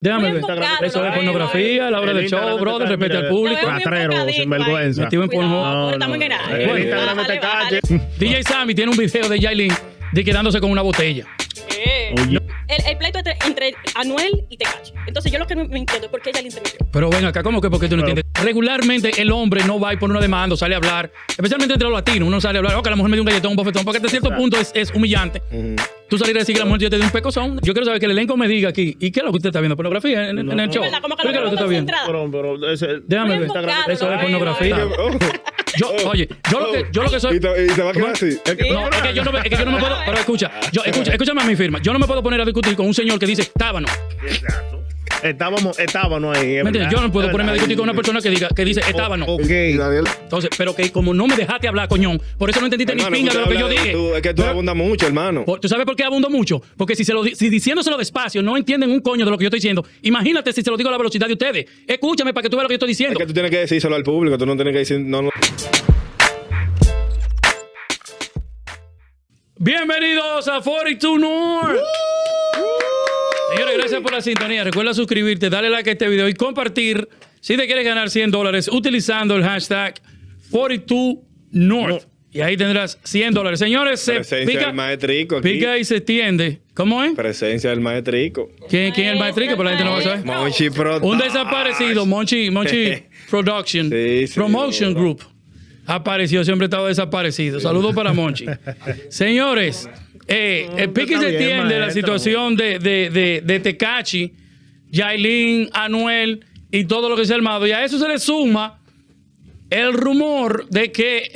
Déjame ver. Eso es ¿no? pornografía, la hora El del show, está- respeta al público. Ratrero, sinvergüenza. Metido en porno. Calle. DJ Sammy tiene un video de Yailin de quedándose con una botella. Eh, Oye. El, el pleito entre, entre Anuel y Tecachi. Entonces yo lo que no me entiendo es por qué ella le interrumpió. Pero ven acá, ¿cómo que porque tú no entiendes? Regularmente el hombre no va y pone una demanda, sale a hablar, especialmente entre los latinos, uno sale a hablar, oh, que la mujer me dio un galletón, un bofetón, porque hasta cierto punto es, es humillante. Tú salir a decir que la mujer ya te dio un pecozón. Yo quiero saber que el elenco me diga aquí, ¿y qué es lo que usted está viendo? ¿Pornografía en, en No. el show? ¿Verdad? Como que ¿Pero ¿Qué es lo que usted está viendo? Pero, pero ese- Déjame ver. Eso es ¿no? pornografía. Yo, oye, yo lo que, yo lo que soy. Y te, y te va a quedar así. Es que, no, es que yo no, me- es que yo no me puedo. Pero escucha, yo, escucha, escúchame a mi firma. Yo no me puedo poner a discutir con un señor que dice tábano. Exacto. Estábamos, estábamos ahí. es ¿Me. Yo no puedo Es ponerme a discutir con una persona que diga que dice estábano. Ok. Entonces, pero que como no me dejaste hablar, coñón, por eso no entendiste hermano, ni pinga de lo que yo dije. tú- es que tú Pero- abundas mucho, hermano. por- ¿Tú sabes por qué abundo mucho? Porque si, se lo, si diciéndoselo despacio no entienden un coño de lo que yo estoy diciendo, imagínate si se lo digo a la velocidad de ustedes. Escúchame para que tú veas lo que yo estoy Es diciendo. que tú tienes que decírselo al público, tú no tienes que decir. No, no. Bienvenidos a 42 North. Señores, gracias por la sintonía. Recuerda suscribirte, darle like a este video y compartir si te quieres ganar 100 dólares utilizando el hashtag 42 North. Y ahí tendrás 100 dólares. Señores, se Presencia pica, del maestrico aquí. pica y se extiende. ¿Cómo es? Presencia del maestrico. ¿Quién, quién es el maestrico? Pero la gente no va a saber. Monchi Pro. Un desaparecido, Monchi, Monchi Production, Sí, sí, Promotion. Group. Apareció, siempre estaba desaparecido. Saludos para Monchi. Señores, eh, el pique está se entiende la situación de, de, de, de Tecachi, Yailin, Anuel y todo lo que se ha armado. Y a eso se le suma el rumor de que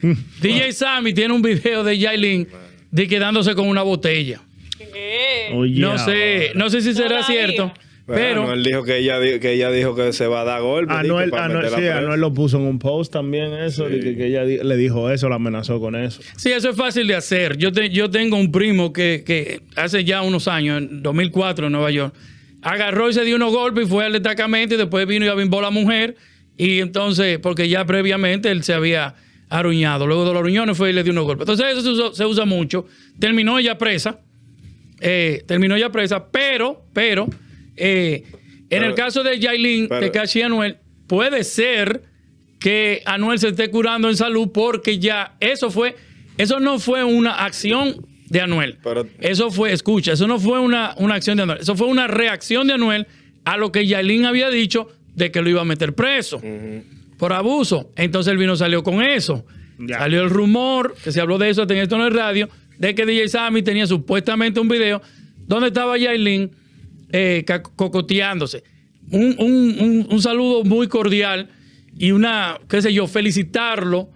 DJ Sammy tiene un video de Yailin de quedándose con una botella. Eh, No sé, no sé si será Todavía. cierto, Pero pero Anuel dijo que ella, que ella dijo que se va a dar golpe. Anuel, para Anuel, sí. Anuel lo puso en un post también eso, de que, que ella le dijo eso, la amenazó con eso. Sí, eso es fácil de hacer. Yo, te- yo tengo un primo que, que hace ya unos años, en 2004 en Nueva York, agarró y se dio unos golpes y fue al destacamento y después vino y abimbó a la mujer. Y entonces, porque ya previamente él se había aruñado. Luego de los aruñones fue y le dio unos golpes. Entonces eso se usa, se usa mucho. Terminó ella presa. eh, terminó ella presa, pero, pero, eh, en Pero- el caso de Yailin, pero- Tekashi y Anuel, puede ser que Anuel se esté curando en salud porque ya eso fue, eso no fue una acción de Anuel. Pero- eso fue, escucha, eso no fue una, una acción de Anuel, eso fue una reacción de Anuel a lo que Yailin había dicho de que lo iba a meter preso por abuso. Entonces el vino salió con eso. Ya. Salió el rumor, que se habló de eso en esto en el radio, de que DJ Sammy tenía supuestamente un video donde estaba Yailin eh, cocoteándose. Un, un- un- un saludo muy cordial y una, qué sé yo, felicitarlo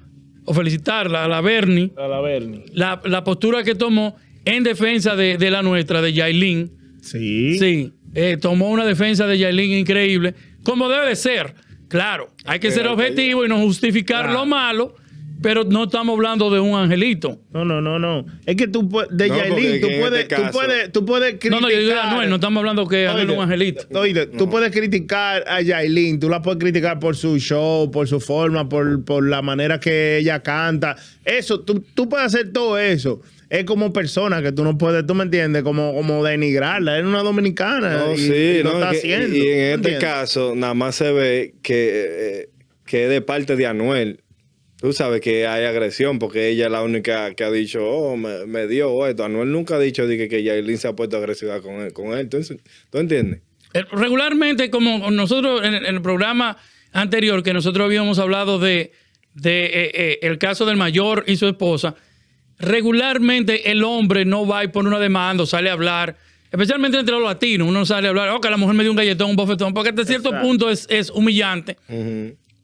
o felicitarla a la Bernie, A la Bernie. la, la postura que tomó en defensa de, de la nuestra, de Yailin. Sí. Sí, eh, tomó una defensa de Yailin increíble, como debe de ser. Claro, hay que ser que- objetivo y no justificar Claro. lo malo, pero no estamos hablando de un angelito. No, no, no, no. Es que tú puedes, de No, Yailin, tú en puedes, este tú puedes, tú puedes No, criticar. no, yo digo de Anuel, no estamos hablando que Anuel es un angelito. Oye, tú puedes criticar a Yailin, tú la puedes criticar por su show, por su forma, por, por la manera que ella canta. Eso, tú, tú puedes hacer todo eso. Es como persona que tú no puedes, tú me entiendes, como, como denigrarla. Es una dominicana. No, y, sí, y no, está es que- haciendo. Y ¿me en este entiendes? caso, nada más se ve que, eh, que es de parte de Anuel. Tú sabes que hay agresión porque ella es la única que ha dicho, oh, me, me dio esto. Anuel nunca ha dicho que, que Yailin se ha puesto agresiva con él. Con él. Entonces, ¿tú entiendes? Eh, Regularmente, como nosotros en el, programa anterior, que nosotros habíamos hablado de, de eh, eh, el caso del mayor y su esposa, regularmente el hombre no va y pone una demanda o sale a hablar, especialmente entre los latinos, uno sale a hablar, oh, que la mujer me dio un galletón, un bofetón, porque hasta cierto Exacto. punto es, es humillante.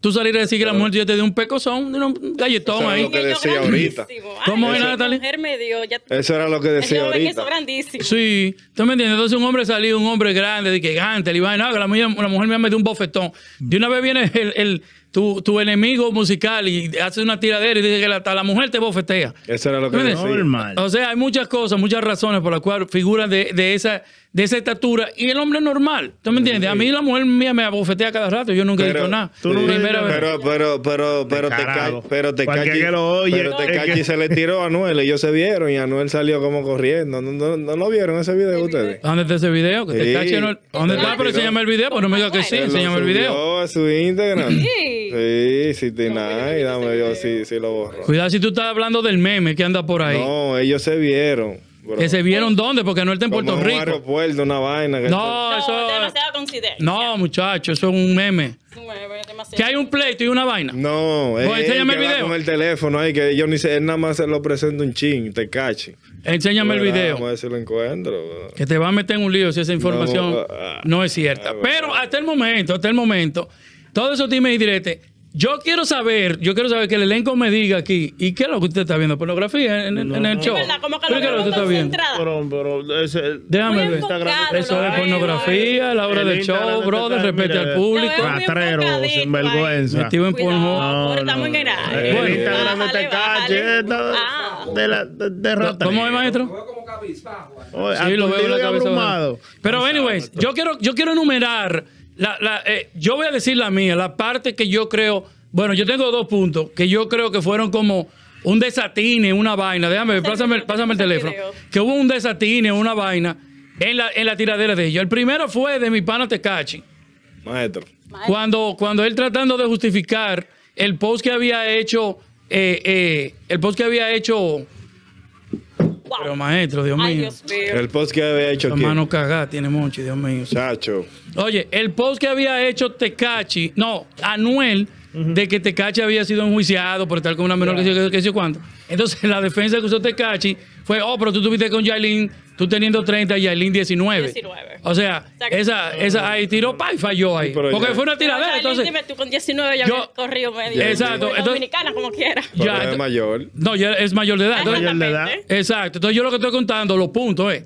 Tú salir a decir que la mujer ya te dio un pecozón, un galletón Eso es ahí. lo que decía ahorita. Ay, ¿Cómo es, Natalie? mujer me dio, ya Eso era lo que decía ven ahorita. eso grandísimo. Sí, ¿tú me entiendes? Entonces un hombre salió, un hombre grande, de que gante, le iba a decir, no, que la mujer, la mujer me ha metido un bofetón. De una vez viene el, el- tu, tu enemigo musical y hace una tiradera y dice que hasta la mujer te bofetea. Eso era lo que ¿Me decía. Normal. O sea, hay muchas cosas, muchas razones por las cuales figuran de, de esa de esa estatura y el hombre normal. ¿Tú me entiendes? A mí la mujer mía me abofetea cada rato. Yo nunca he dicho nada. Pero, pero, pero, pero te pero te que lo oye, pero te se le tiró a Anuel, ellos se vieron y Anuel salió como corriendo. ¿No, no, no lo vieron ese video ustedes? ¿Dónde está ese video? Que te Sí. cache, no- ¿Dónde está? Pero enséñame el video. Pues no me digas que sí. Enséñame el video. a su Instagram. Sí. Sí, nada, y dame yo sí, sí lo borro. Cuidado si tú estás hablando del meme que anda por ahí. No, ellos se vieron. Bro. Que se vieron dónde, porque no está en Como Puerto un Rico. aeropuerto, una vaina. que No, No, eso. demasiada coincidencia. No, muchacho, eso es un meme. Demasiado. Que hay un pleito y una vaina. No, es Pues enséñame él el que va video. con el teléfono ahí, que yo ni sé, él nada más se lo presenta un chin, te cache. Enséñame el Vamos video. a ver si lo encuentro. bro. Que te va a meter en un lío si esa información No, no, ah, es cierta. ah, Pero hasta el momento, hasta el momento, todos esos dimes y diretes. Yo quiero saber, yo quiero saber que el elenco me diga aquí, ¿y qué es lo que usted está viendo? ¿Pornografía en, en- en el show? ¿Verdad? Como que ¿Pero lo lo que veo usted está viendo? Pero, pero ese- Déjame ver. Eso lo es veo, pornografía, la hora el del Instagram show, de brother, este respete al público. Lo veo muy rastrero, enfocadito sin vergüenza. Metido en porno. ahora estamos en el El. Instagram este cache bájale. esta- Ah. de la de, de. ¿Cómo es, maestro? Oye, Sí, lo veo en la cabeza. Pero, anyways, yo quiero, yo quiero enumerar. La, la, eh, yo voy a decir la mía, la parte que yo creo. Bueno, yo tengo dos puntos que yo creo que fueron como un desatine, una vaina. Déjame ver, pásame, pásame el teléfono. Que hubo un desatine, una vaina en la, en la tiradera de ellos. El primero fue de mi pana Tecachi. Maestro. Cuando, cuando él tratando de justificar el post que había hecho. eh, eh, el post que había hecho. Wow. Pero maestro, Dios Ay, mío. Dios mío. El post que había hecho La aquí. mano cagada tiene mucho, Dios mío. Chacho. Oye, el post que había hecho Tecachi, no, Anuel, de que Tecachi había sido enjuiciado por estar con una menor que sé que, que sé cuánto. Entonces, la defensa que usó Tecachi fue, oh, pero tú tuviste con Yailin, tú teniendo 30 y Yailin 19. 19. O sea, esa, esa ahí tiró pa y falló ahí. Porque ya- fue una tiradera, entonces. dime, tú con 19 ya yo- corrido medio. Exacto, entonces- Dominicana, como quiera. Ya, es mayor. No, ya es mayor de edad. entonces- Mayor de edad. Exacto. Entonces, yo lo que estoy contando, los puntos es.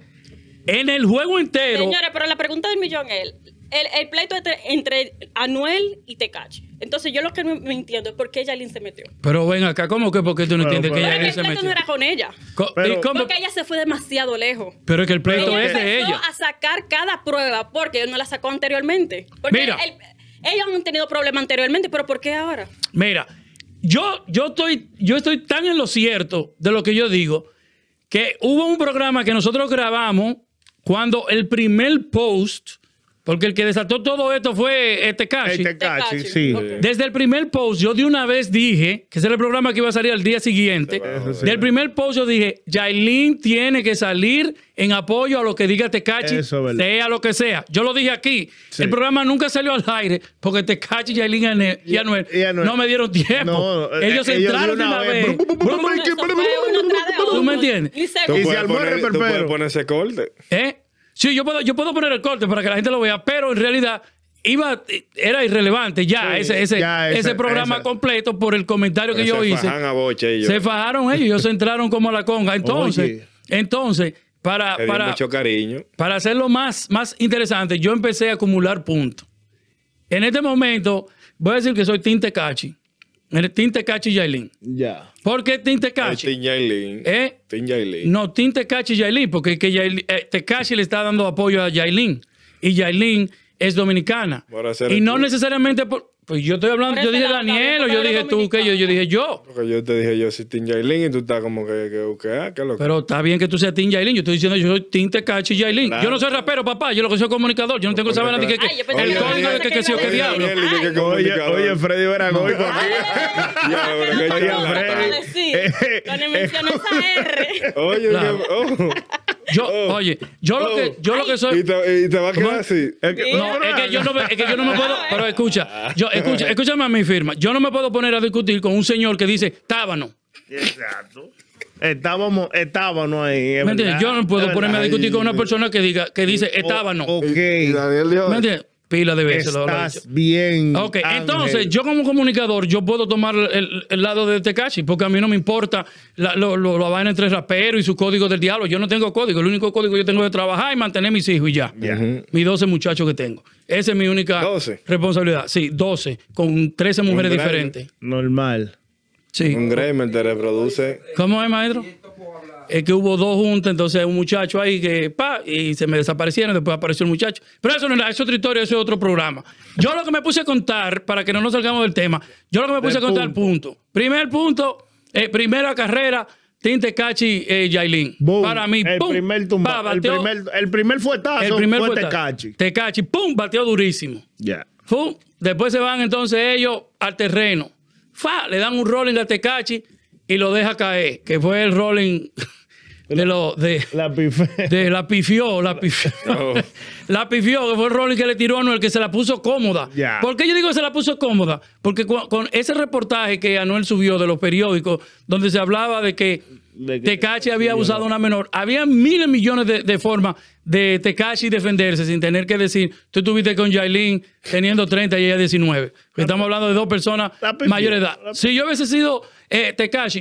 En el juego entero. Señores, pero la pregunta del millón es, el, el pleito entre, entre Anuel y Tecachi. Entonces yo lo que no me entiendo es por qué Yailin se metió. Pero ven acá, ¿cómo que porque tú no Pero, entiendes que pero- Porque Yailin el se pleito metió? no era con ella. Co- Pero- ¿y cómo? Porque ella se fue demasiado lejos. Pero es que el pleito ella es de ella. a sacar cada prueba porque él no la sacó anteriormente. Porque Mira. ellos han tenido problemas anteriormente, pero ¿por qué ahora? Mira, yo, yo, estoy, yo estoy tan en lo cierto de lo que yo digo que hubo un programa que nosotros grabamos cuando el primer post, porque el que desató todo esto fue este Cachi. Este cachi, Tecachi. sí. Desde el primer post, yo de una vez dije, que ese era el programa que iba a salir al día siguiente. Sí. Del primer post yo dije, Yailin tiene que salir en apoyo a lo que diga Tecachi, Eso sea lo que sea. Yo lo dije aquí. Sí. El programa nunca salió al aire porque Tecachi, Yailin y Ane- y Anuel y Anuel. no me dieron tiempo. No, eh, ellos ellos entraron de de una una vez. ¿Tú me entiendes? Y se- Tú Y se puedes, armó el tú puedes poner ese corte. ¿Eh? Sí, yo puedo, yo puedo poner el corte para que la gente lo vea, pero en realidad iba, era irrelevante ya Sí, ese, ese, ya ese programa esa. completo por el comentario que yo se hice. a boche ellos. Se fajaron ellos, ellos se entraron como a la conga. Entonces, Oye. entonces, para, para, mucho cariño. para hacerlo más, más interesante, yo empecé a acumular puntos. En este momento, voy a decir que soy Tinte Cachi. Tinte Cachi Yailin. Ya. ¿Por qué Tinte Ay, Cachi? Tin Yailin. ¿Eh? Tin Yailin. No, Team Tecachi y Yailin, porque que Yailin- eh, le está dando apoyo a Yailin. Y Yailin es dominicana. Y no necesariamente por. Pues yo estoy hablando, yo dije Daniel, o yo dije tú, que yo, yo dije yo. Porque yo te dije, yo soy Tin Yailin y tú estás como que, que, que, ah, ¿qué es lo que? Pero está bien que tú seas Team Yailin. Yo estoy diciendo, yo soy Team Tecachi y Yailin. Claro. Yo no soy rapero, papá. Yo lo que soy comunicador. Yo no tengo esa vaina de que, que- el que código de que, que sí o que diablo. que- que Oye, oye, Freddy que Oye. Freddy. Cuando mencionó esa R. Oye, que- oh, Yo, Oh. oye, yo lo que, yo lo que soy. y, te, y te va a ¿Cómo? quedar así. Es que- No, es que yo no, me- es que yo no me puedo, pero escucha, yo, escucha, escúchame a mi firma. Yo no me puedo poner a discutir con un señor que dice tábano. Exacto. Estábamos, estábamos ahí. es ¿Me entiendes? verdad, Yo no puedo ponerme a discutir con una persona que diga, que dice estábano. Ok. ¿Me entiendes? Pila de veces. lo- lo he Estás dicho. bien. Ok, Ángel. entonces yo como comunicador, yo puedo tomar el, el lado de Tecachi, porque a mí no me importa la, lo, lo- la vaina entre rapero y su código del diablo. Yo no tengo código, el único código que yo tengo es trabajar y mantener mis hijos y ya. Mis 12 muchachos que tengo. Esa es mi única 12. responsabilidad. Sí, 12, con 13 mujeres diferentes. Normal. Sí. Un Gramer te reproduce. ¿Cómo es, maestro? Es que hubo dos juntas, entonces un muchacho ahí que, pa, y se me desaparecieron, después apareció el muchacho. Pero eso no es, es otra historia, eso es otro programa. Yo lo que me puse a contar, para que no nos salgamos del tema, yo lo que me puse a contar punto. Primer punto, eh, primera carrera, Tinte Cachi, eh, Yailin. Boom. Para mí, el pum, primer tumba, pa, el primer, el primer fuetazo el primer fue Tecachi. Tecachi, pum, bateó durísimo. Ya. Fu, Después se van entonces ellos al terreno. Fa, le dan un rolling a Tecachi y lo deja caer, que fue el rolling de lo de, La de la pifió, la pifió. Oh. La pifió, que fue el rolling que le tiró a Anuel, que se la puso cómoda. Ya. ¿Por qué yo digo que se la puso cómoda? Porque cu- con, ese reportaje que Anuel subió de los periódicos, donde se hablaba de que, De que- Tecachi había abusado a una menor, había miles millones de, de formas de Tecachi defenderse sin tener que decir, tú estuviste con Yailin teniendo 30 y ella 19. Estamos hablando de dos personas de edad. Si yo hubiese sido eh,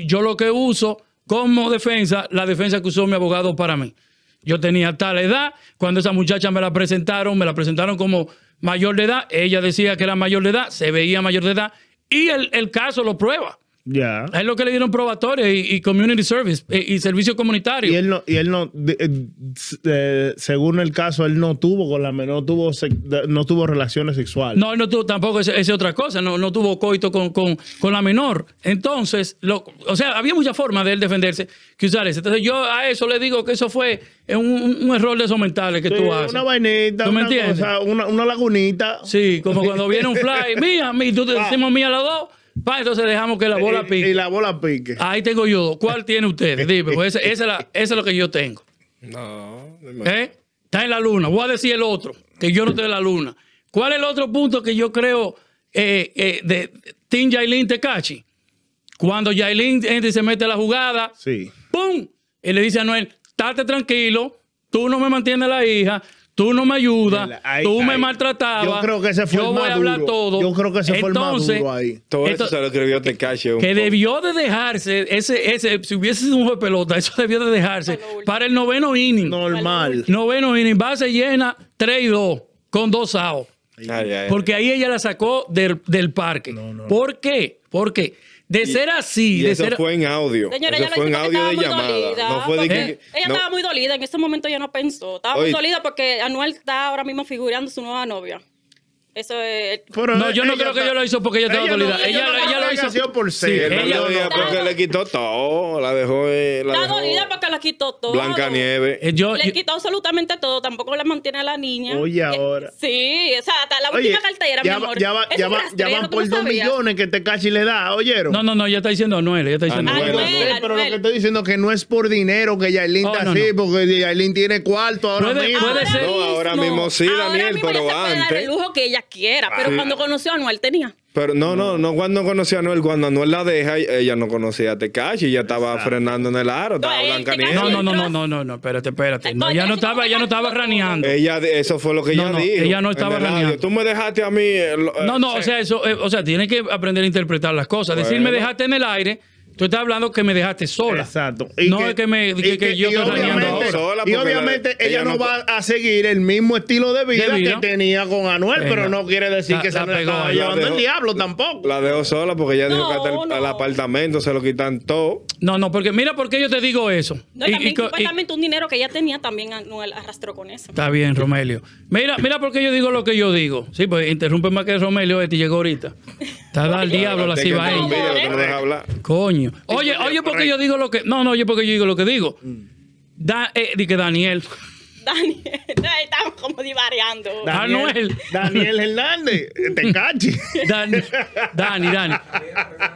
yo lo que uso como defensa, la defensa que usó mi abogado para mí. Yo tenía tal edad, cuando esa muchacha me la presentaron, me la presentaron como mayor de edad, ella decía que era mayor de edad, se veía mayor de edad, y el, el caso lo prueba. Ya. A él lo que le dieron probatoria y, y community service eh, y servicio comunitario. Y él no, y él no, de- eh, eh, según el caso, él no tuvo con la menor, no tuvo, no tuvo relaciones sexuales. No, él no tuvo tampoco esa esa otra cosa, no, no tuvo coito con, con- con la menor. Entonces, lo- o sea, había muchas formas de él defenderse que usar eso. Entonces, yo a eso le digo que eso fue un, error de esos mentales que Sí, tú haces. una vainita, ¿Tú me una, entiendes? cosa, una, una lagunita. Sí, como cuando viene un fly, mía, mí, tú te decimos mía los dos, pa, entonces dejamos que la bola y, y pique. la bola pique. Ahí tengo yo dos. ¿Cuál tiene ustedes? Dime, pues esa, esa es la- esa es lo que yo tengo. No, ¿Eh? Está en la luna. Voy a decir el otro, que yo no estoy en la luna. ¿Cuál es el otro punto que yo creo eh, eh, de Team Yailin Tecachi? Cuando Yailin entra y se mete a la jugada, Sí. ¡pum! Y le dice a Noel, estate tranquilo, tú no me mantienes la hija, tú no me ayudas, Ahí- tú me maltratabas. Yo creo que ese fue yo el voy más a hablar todo. Yo creo que ese fue el más Entonces, duro ahí. todo eso esto- se lo escribió Tecachi. un que poco. debió de dejarse, ese, ese, si hubiese sido un juego de pelota, eso debió de dejarse Para el noveno inning. Normal. Noveno inning, base llena, 3 y 2, con dos outs. Ay, ay, Porque ahí ella la sacó del, del parque. ¿Por qué? Porque de ser así, Y de eso ser. fue en audio. Señora, eso fue en audio de estaba muy llamada. dolida, No fue de que. Ella no- estaba muy dolida, en ese momento ella no pensó. Estaba Oye. muy dolida porque Anuel está ahora mismo figurando su nueva novia. Eso es... Pero No, yo no ella creo que ella lo hizo porque ella estaba no- dolida. Ella- no ella creo lo hizo- por Sí, ser. Él ella- no lo dijo Estaba- porque le quitó todo. La dejó. eh, La Está dejó dolida porque la quitó todo. Blanca Nieve. Eh, yo- Le yo- quitó absolutamente todo, tampoco le mantiene a la niña. Oye, Eh, ahora. Sí, o sea, hasta la Oye, última cartera, mi ya, amor. va- ya, va- Es ya, un va- ya rastrero, van ¿tú por no dos sabías? millones que Tecachi le da, ¿oyeron? no, no, no, ella está diciendo Anuel, ella está diciendo Anuel, Anuel. Anuel, Sí, pero lo Anuel. que estoy diciendo es que no es por dinero que Yailin Oh, está no, así, porque Yailin tiene cuarto ahora Puede- mismo. puede ser. No, ahora mismo sí, Daniel, pero ella se puede dar antes- el lujo que ella quiera, pero Sí. cuando conoció a Anuel tenía. Pero no, no, no cuando conoció a Anuel, cuando Anuel la deja, ella no conocía a Tecachi, ella estaba frenando en el aro, estaba No, Blanca Nieve. No, no, no, no, no, no, no, espérate, espérate. No, ella no estaba, ella no estaba raneando. Ella, eso fue lo que No, ella no, dijo. ella no estaba raneando. Tú me dejaste a mí. eh, eh, No, no, o sea, eso, eh, o sea, tiene que aprender a interpretar las cosas. Decir me Bueno. dejaste en el aire, tú estás hablando que me dejaste sola. Exacto. no es que me y que, que yo y obviamente. Sola, y obviamente la- ella, ella no no- va a seguir el mismo estilo de vida, De vida. que tenía con Anuel, Venga. pero no quiere decir La- que se la pegó estaba llevando La el dejó- diablo tampoco. La dejó sola porque ella dijo No, que hasta el, no. apartamento se lo quitan todo. No, no, porque mira por qué yo te digo eso. No, Y- también, supuestamente un dinero que ella tenía también Anuel arrastró con eso. Está bien, Romelio. Mira, mira por qué yo digo lo que yo digo. Sí, pues interrumpe más que Romelio, este llegó ahorita. Está da al diablo la Te que Oye, oye, porque yo digo lo que. No, no, oye, porque yo digo lo que digo. Da, eh, di que Daniel. Dani, estamos como divariando. Anuel. Daniel Hernández, Tecachi. Dani, Dani, Dani.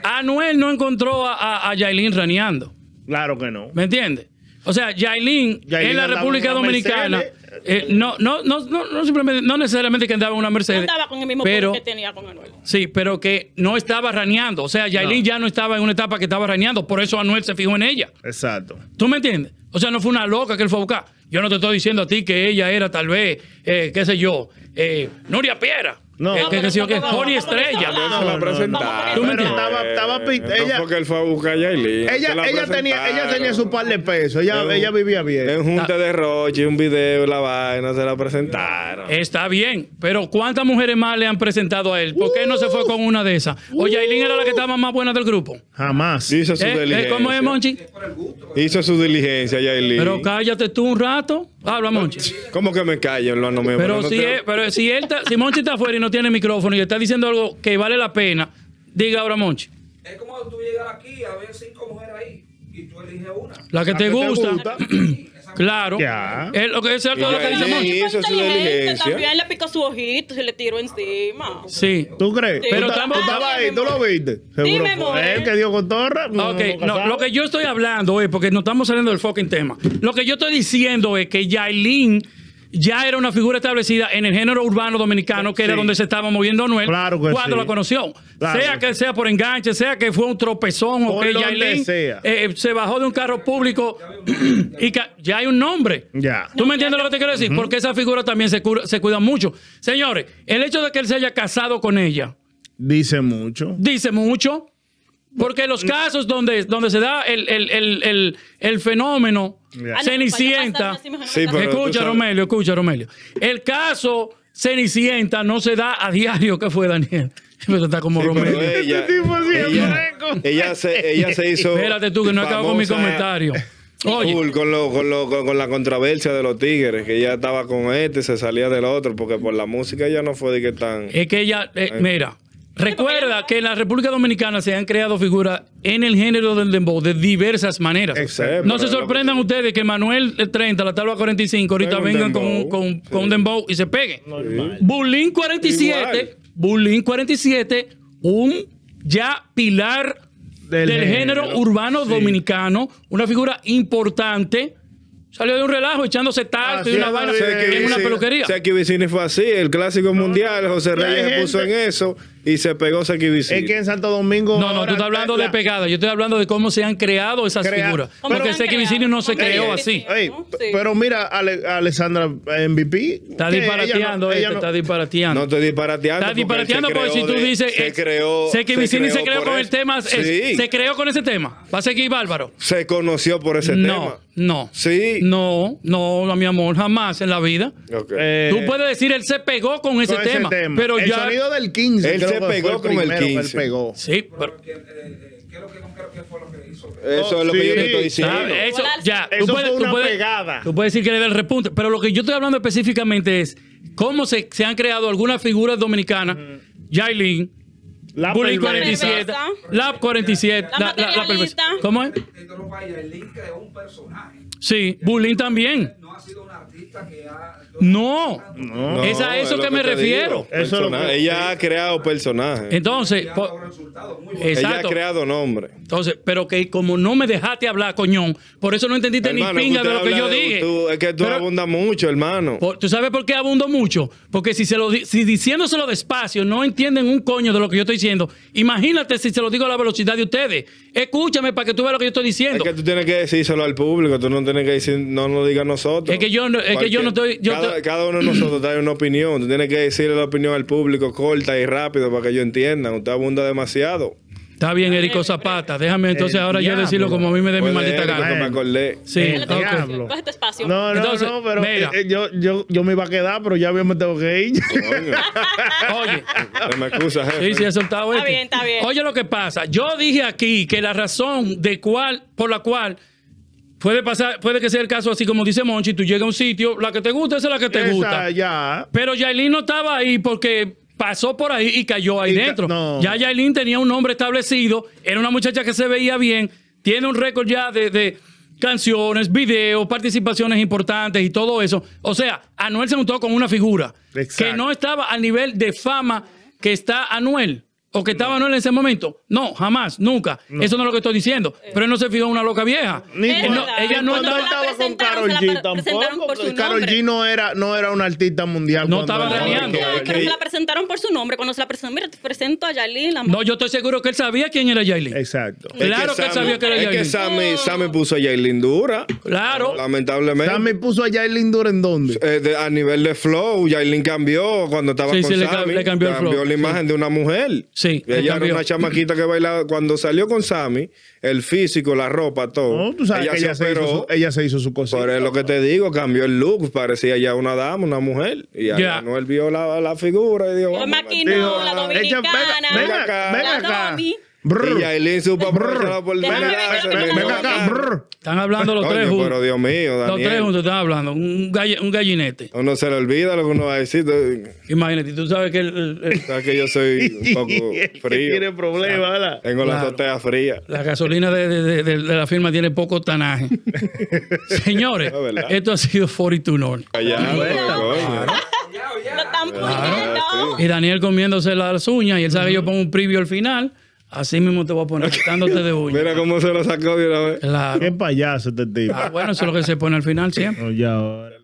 Anuel no encontró a, a, a Yailin raneando. claro que no. ¿Me entiendes? O sea, Yailin, Yailin en la República Dominicana, Mercedes. Eh, no, no, no, no, no simplemente, no necesariamente que andaba en una No Mercedes, estaba con el mismo pero, que tenía con Anuel. sí, pero que no estaba raneando. O sea, Yailin ya no estaba en una etapa que estaba raneando, por eso Anuel se fijó en ella. Exacto. ¿Tú me entiendes? O sea, no fue una loca que él fue a buscar. Yo no te estoy diciendo a ti que ella era tal vez, eh, qué sé yo, eh, Nuria Piera. No. Eh, que, que que a poner Estrella. No, se no, la no, presentaron. ¿Tú me Pero entiendes? estaba, estaba No, ella, porque él fue a buscar a Yailin. Ella, la ella, tenía, ella tenía su par de pesos. Ella, vivía bien. En junta de Roche, un video, la vaina, se la presentaron. Está bien, pero ¿cuántas mujeres más le han presentado a él? ¿Por qué no se fue con una de esas? O Yailin era la que estaba más buena del grupo. Jamás. Hizo su ¿Eh? ¿Eh? diligencia. ¿Cómo es, Monchi? Hizo su diligencia, Yailin. Pero cállate tú un rato. Habla, Monchi. ¿Cómo que me callo, hermano mío? Pero no si, te- es- pero si él está- si Monchi está afuera y no tiene micrófono y está diciendo algo que vale la pena, diga ahora, Monchi. Es como tú llegar aquí a ver cinco mujeres ahí y tú eliges una. La que La te que te gusta. claro. Ya. Es lo que es cierto lo que dice Monchi. diligencia. También le picó su ojito y se le tiró encima. Sí. ¿Tú crees? Sí. Pero ¿Tú, estabas ahí, tú lo viste. Seguro Dime, fue él que dio cotorra. no, Ok, no, lo que yo estoy hablando es, porque no estamos saliendo del fucking tema. Lo que yo estoy diciendo es que Yailin ya era una figura establecida en el género urbano dominicano, que era donde se estaba moviendo Claro que cuando sí. la conoció. Claro sea que que sea por enganche, sea que fue un tropezón o Por que donde Yailin sea. eh, se bajó de un carro público y que ya hay un nombre. Ya. ¿Tú me entiendes lo que te quiero decir? Porque esa figura también se, cura- se cuida mucho. Señores, el hecho de que él se haya casado con ella Dice mucho. dice mucho. Porque los casos donde, donde se da el, el- el- el- el fenómeno Ya. Ah, no, Cenicienta. yo así Sí, pero- escucha, sabes- Romelio, escucha, Romelio. El caso Cenicienta no se da a diario que fue Daniel. Pero está como Sí, pero Romelio. ella, Este tipo siempre ella, se, ella se hizo. Espérate tú que no acabo con mi famosa comentario. Oye, full con, lo, con, lo, con, con la controversia de los tigres, que ella estaba con este y se salía del otro, porque por la música ella no fue de que tan. es que ella, eh, mira, recuerda que en la República Dominicana se han creado figuras en el género del dembow de diversas maneras. Exacto. No se sorprendan ustedes que Manuel el 30, la tabla 45, ahorita vengan con, un- dembow. con, con un dembow y se peguen. Bulín 47, Igual. Bulín 47, un ya pilar Del del, género, género. urbano Sí. dominicano, una figura importante. Salió de un relajo echándose talco y una vaina en una Vicini- peluquería. Seki Vicini fue así, el clásico mundial, José Reyes se puso en eso y se pegó Seki Vicini. Es que en Santo Domingo. No, no, tú estás hablando de pegada. Yo estoy hablando de cómo se han creado esas Crea- figuras. ¿Cómo Porque se han Seki Vicini creado? no se ¿Cómo creó se así. Pero mira, Ale- Alessandra MVP. Está disparateando, ella este, no- ella está no- disparateando. No estoy disparateando. Está disparateando se porque si tú dices. Se eh, creó. Seki Vicini se creó con el tema. Se creó con ese tema. Va a seguir bárbaro. Se conoció por ese No, tema. no. Sí. No, no, mi amor, jamás en la vida. Ok. Eh, Tú puedes decir, él se pegó con ese, con ese tema, Pero el ya. sonido del 15. Él creo se que pegó con el primero que 15. Él pegó. Sí, pero. ¿Qué, eh, ¿qué es lo que, qué fue lo que hizo? Eso es lo que yo te estoy sí. diciendo. ¿sabes? Eso, ya, Eso tú puedes, fue tú una puedes- pegada. Tú puedes decir que le da el repunte, pero lo que yo estoy hablando específicamente es cómo se, se han creado algunas figuras dominicanas. Yailin, La Bullying perversa. 47, Lab 47, La la, la- la perversa. ¿Cómo es? Esto no vaya, el link creó un personaje. Sí, Bullying también. No ha sido un artista que ha. No. No. Es a eso lo que me refiero. Eso es lo que- Ella ha creado personajes. Entonces, po- buenos. Ella ha creado nombre. Entonces, pero que como no me dejaste hablar, coñón, por eso no entendiste Hermano, ni pinga de lo que yo de- dije. tú- es que tú Pero- abundas mucho, hermano. Por- ¿Tú sabes por qué abundo mucho? Porque si se lo si diciéndoselo despacio no entienden un coño de lo que yo estoy diciendo, imagínate si se lo digo a la velocidad de ustedes. Escúchame para que tú veas lo que yo estoy Es diciendo. que tú tienes que decírselo al público, tú no tienes que decir, no nos digas nosotros. Es que yo no- es que yo no estoy- yo cada, te- cada uno de nosotros trae una opinión, tú tienes que decirle la opinión al público corta y rápido para que ellos entiendan. Usted abunda demasiado. Está bien, Erico Zapata. Déjame entonces El ahora yo decirlo como a mí me dé mi maldita gana. que me acordé. Sí, El ok. diablo. Coge este espacio. No, no, Entonces, no, pero mira. eh, eh, yo, yo, yo me iba a quedar, pero ya me tengo que ir. Oye, me excusa, jefe. sí, sí, soltado Está este. bien, está bien. Oye lo que pasa. Yo dije aquí que la razón de cuál, por la cual puede pasar, puede que sea el caso así como dice Monchi, tú llegas a un sitio, la que te gusta esa es la que te Esa, gusta. ya. Pero Yailin no estaba ahí porque pasó por ahí y cayó ahí Y ca- dentro. no. Ya Yailin tenía un nombre establecido, era una muchacha que se veía bien, tiene un récord ya de, de canciones, videos, participaciones importantes y todo eso. O sea, Anuel se juntó con una figura Exacto. que no estaba al nivel de fama que está Anuel o que estaba Anuel en ese momento. No, jamás, nunca. Eso no es lo que estoy diciendo. Pero él no se fijó en una loca vieja. Ni cuando- verdad. ella no la estaba con la G tampoco. nombre. G no era, no era una artista mundial. No estaba raneando. No, pero que- se la presentaron por su nombre. Cuando se la presentaron, mira, te presento a Yailin, la No, yo estoy seguro que él sabía quién era Yailin. Exacto. Es Claro que él sabía que era Es que Yailin. Sammy, Sammy puso a Yailin dura. Claro. Lamentablemente. Sammy puso a Yailin Dura en dónde? Eh, de- a nivel de flow, Yailin cambió cuando estaba Sí, con sí, Sammy. le cambió el flow, la imagen de una mujer. Sí, Ella era una chamaquita que bailaba. Cuando salió con Sammy, el físico, la ropa, todo. No, tú sabes que ella se, hizo su, ella se hizo su cosa. Por eso lo que te digo, cambió el look, parecía ya una dama, una mujer. Y Ya. Anuel vio la, la figura y dijo, maquinó, la dominicana. Venga, venga acá, venga la acá. domi. Brr. Y Yailin supo aprovechar la Déjame ver, oportunidad. se déjame le ver, Venga dio acá. bacán. brr. Están hablando los Coño, tres juntos. pero Dios mío, Los tres Daniel. juntos están hablando. Un, galle- un gallinete. Uno se le olvida lo que uno va a decir. Imagínate, tú sabes que el- el- el- sabes que yo soy un poco frío. tiene problemas, ¿verdad? Tengo la Claro. azotea fría. la gasolina de, de- de- de- de la firma tiene poco tanaje. Señores, Es verdad. esto ha sido 42 North. Callado, coño. Ya, ya. Lo están poniendo. Y Daniel comiéndose las uñas y él sabe que yo pongo un preview al final. Así mismo te voy a poner quitándote de uñas. Mira cómo se lo sacó de una vez. Claro. Qué payaso este tipo. Ah, bueno, eso es lo que se pone al final siempre. Oye, ahora.